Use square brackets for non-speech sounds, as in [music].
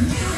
Yeah. [laughs]